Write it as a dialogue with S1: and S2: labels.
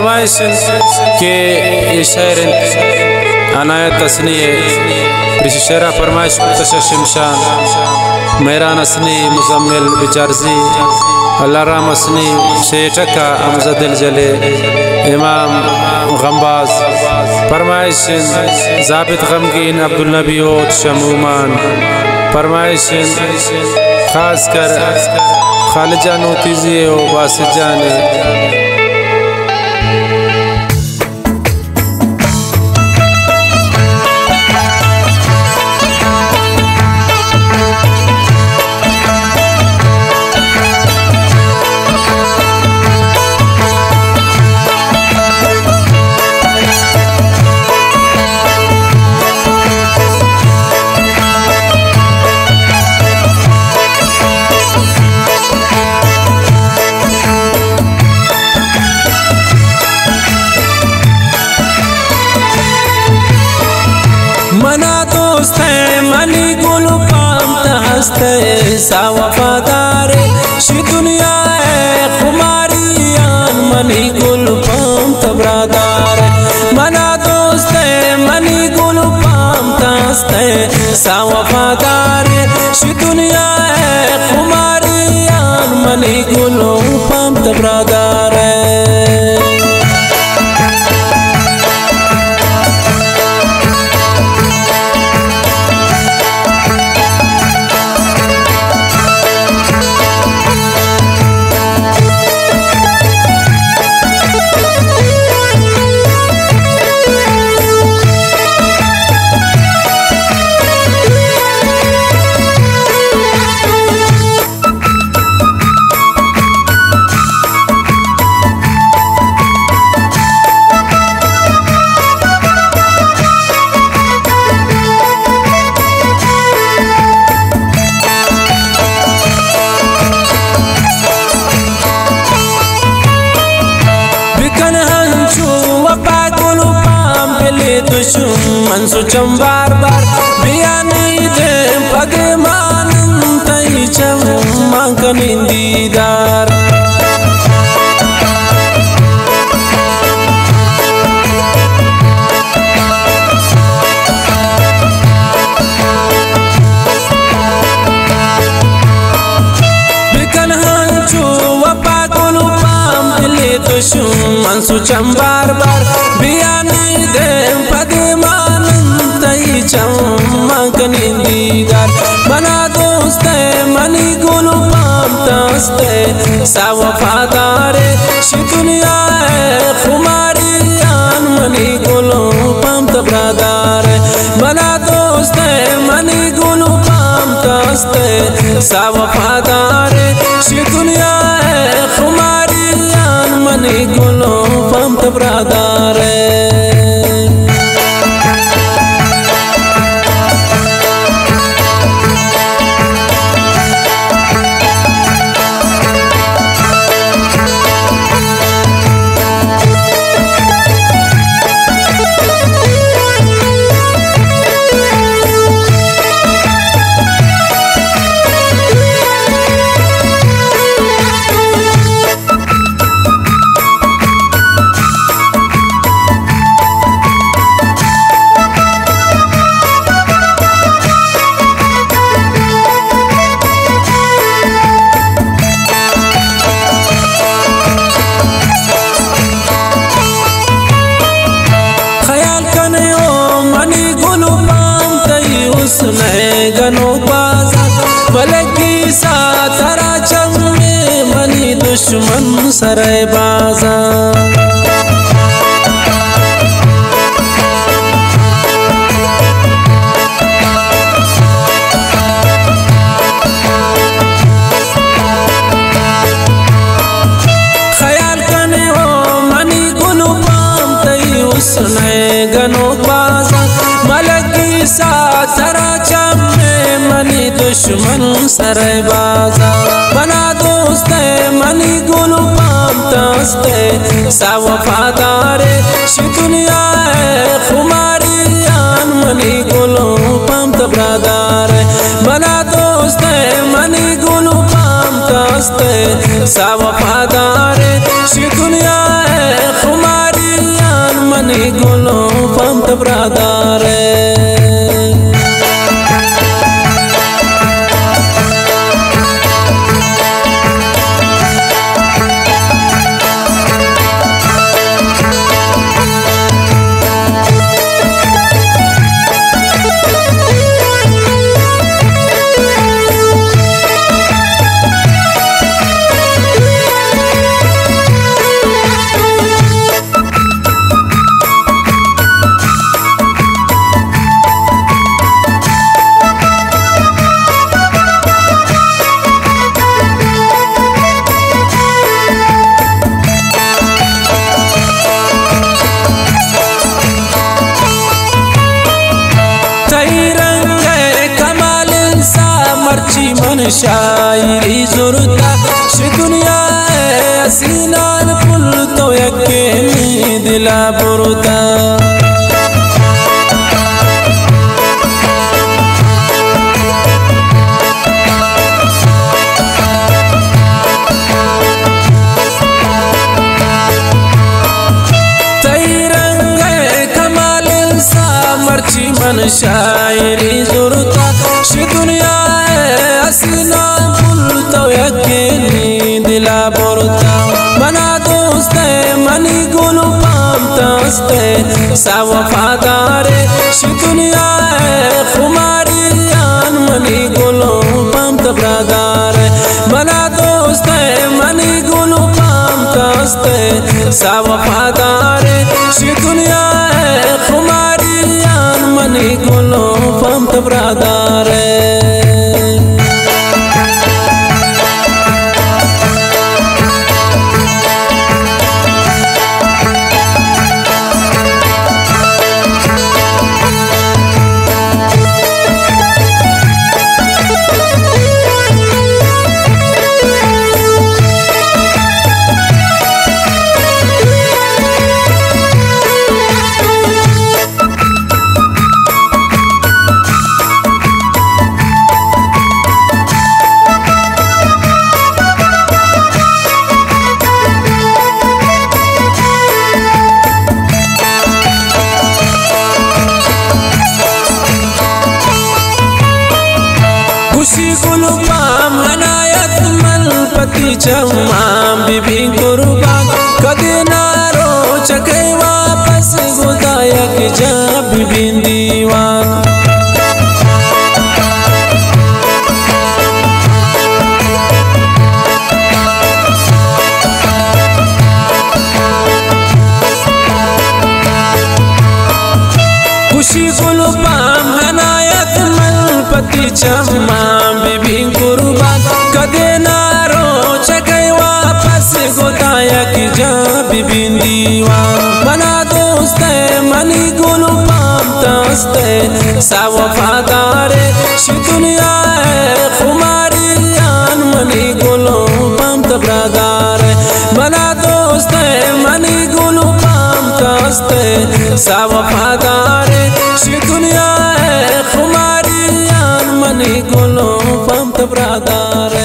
S1: فرمائش کہ یہ شعر عنایت تسنی ہے۔ رشی فرمائش کتش شمشان میران اسنی مزمل، بچارزی، اللہ رام اسنی شیٹکا امزد الجلے، امام غمباز۔ فرمائش ضابط غمگین، عبدالنبی اوت شمومان فرمائش خاص کر خالد جانو، تیزی و باسد
S2: دوستے منی گلو پام ہستے سا وفادارے شی دنیا ہے خماریان منی گلو پام برادارے منا دوستے منی گلو پام ہستے سا وفادارے شی دنیا دشمن سو چم بار بار بیانی دے، پگ مانن تئی چم مانکنی دیدار بکن ہنچو سو چم بار بار بیانی پام سا وفادار شی دنیا ہے، خماریان، منی گلو پام تبرادار بنا دوست منی گلو پام تست سا وفادار شی دنیا ہے، خماریان، منی گلو پام تبرادار اس میں گنو بازا بلکی ساتھ ترا چم میں منی دشمن سرے بازا۔ سر بازا بنا دوست منی گلو پام تست ہے سا وفادار شی دنیا ہے۔ خماریان منی گلو پام تبرادار بنا دوست منی گلو پام تست ہے سا وفادار شی دنیا ہے۔ خماریان منی گلو پم تبرادار شاعری زورتا ش دنیا اسینان پل تو یکی دلا برتا مرچی من شاعری زورتا تست سا وفادار ش دنیا خماریان منی گلو پام تبرادار منا دوست منی گلو پام تست سا وفادار ش دنیا خماریان منی گلو پام تبرادار گل عنایت پتی چمام بی بی قربان کدی نارو چکے واپس گدایا کی جا بی بی دیوان خوشی گل پام عنایت مل پتی چمام بی بی قربان کدے نارو چکے واپس کی جا بی بی منا دوست منی گل پام تست سا وفادار ش دنیا خماریان منی گلو پام تبرادار منا دوست منی گلو پام تست سا وفادار ش دنیا خماریان ګلو پم ته برادر